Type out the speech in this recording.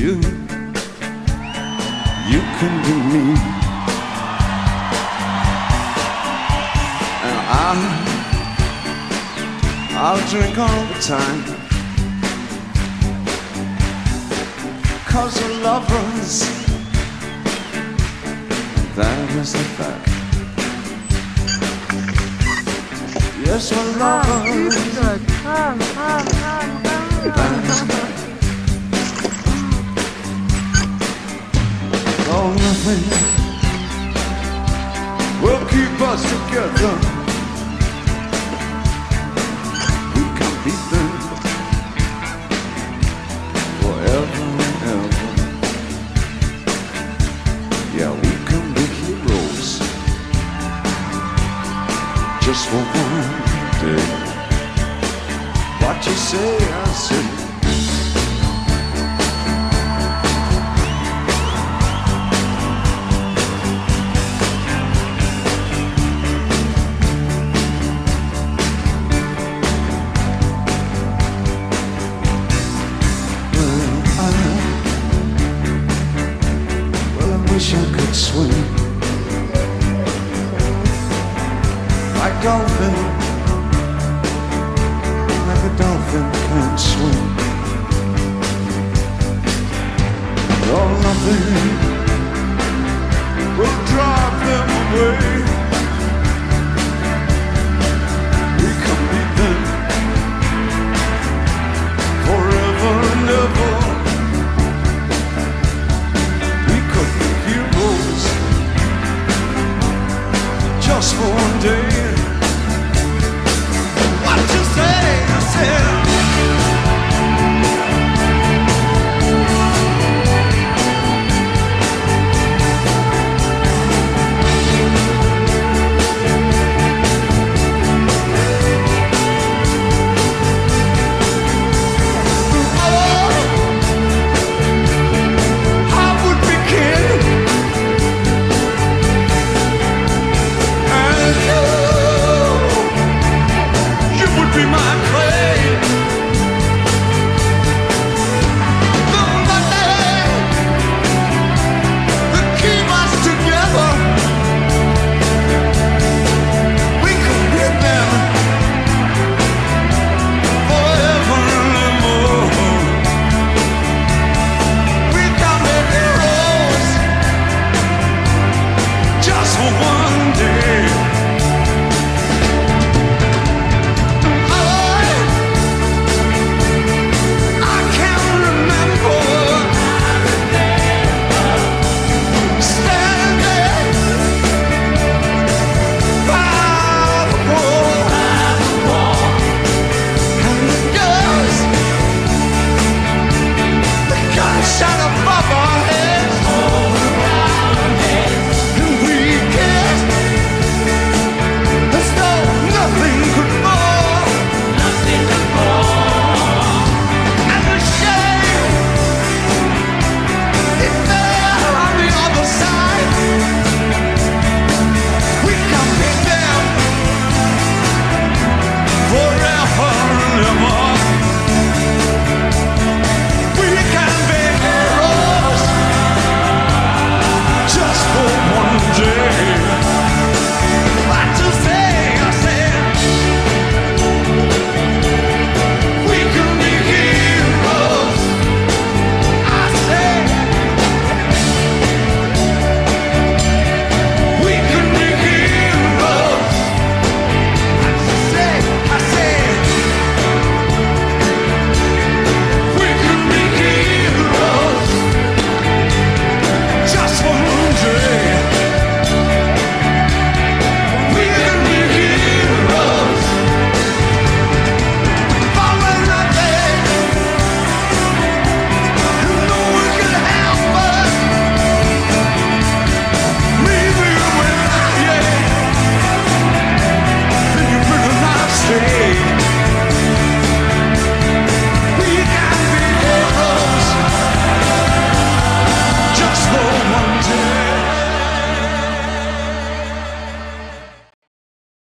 you. You can be me. And I, I'll drink all the time. Cause we're lovers. That is the fact. Yes, we're ah, lovers. Ah, ah, that is the fact. Nothing will keep us together. We can be them forever and ever. Yeah, we can be heroes just for one day. What you say, I say. swing. Like dolphin, like a dolphin can't swim. do.